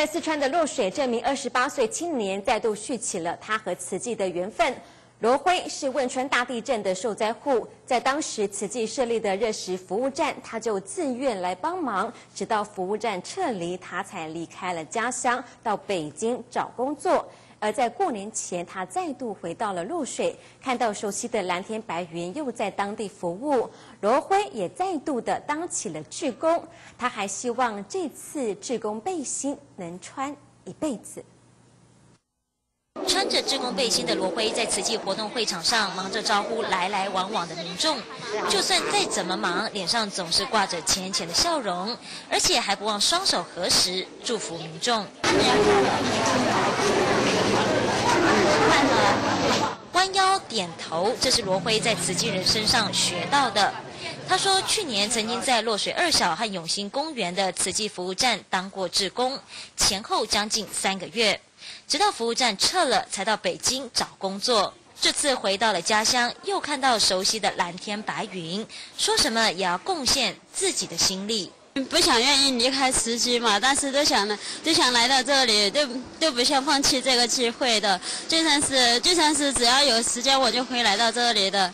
在四川的落水，这名二十八岁青年再度续起了他和慈济的缘分。罗辉是汶川大地震的受灾户，在当时慈济设立的热食服务站，他就自愿来帮忙，直到服务站撤离，他才离开了家乡，到北京找工作。而在过年前，他再度回到了露水，看到熟悉的蓝天白云又在当地服务，罗辉也再度的当起了志工。他还希望这次志工背心能穿一辈子。穿着志工背心的罗辉，在慈济活动会场上忙着招呼来来往往的民众。就算再怎么忙，脸上总是挂着浅浅的笑容，而且还不忘双手合十，祝福民众。头，这是罗辉在慈济人身上学到的。他说，去年曾经在落水二小和永兴公园的慈济服务站当过志工，前后将近三个月，直到服务站撤了，才到北京找工作。这次回到了家乡，又看到熟悉的蓝天白云，说什么也要贡献自己的心力。不想愿意离开慈溪嘛，但是都想来，都想来到这里，都都不想放弃这个机会的。就算是就算是只要有时间，我就会来到这里的。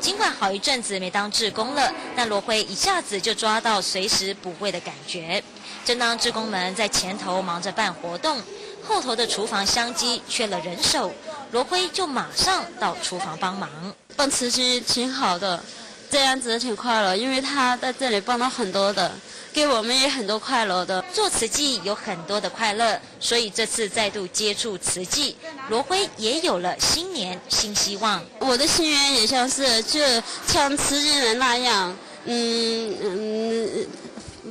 尽管好一阵子没当志工了，但罗辉一下子就抓到随时补位的感觉。正当志工们在前头忙着办活动，后头的厨房相机缺了人手，罗辉就马上到厨房帮忙。帮慈溪挺好的，这样子挺快乐，因为他在这里帮了很多的。给我们也很多快乐的，做慈济有很多的快乐，所以这次再度接触慈济，罗辉也有了新年新希望。我的心愿也像是就像慈济人那样，嗯嗯，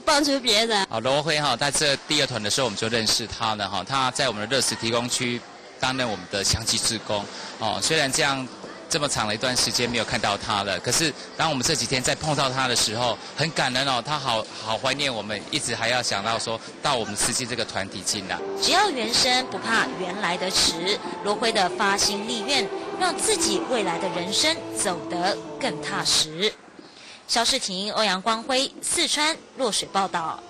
帮助别人。好，罗辉哈，在这第二团的时候我们就认识他了哈，他在我们的热食提供区担任我们的香积志工哦，虽然这样。这么长的一段时间没有看到他了，可是当我们这几天再碰到他的时候，很感人哦，他好好怀念我们，一直还要想到说到我们慈济这个团体进来。只要原生不怕原来的迟，罗辉的发心立愿，让自己未来的人生走得更踏实。肖世婷、欧阳光辉，四川落水报道。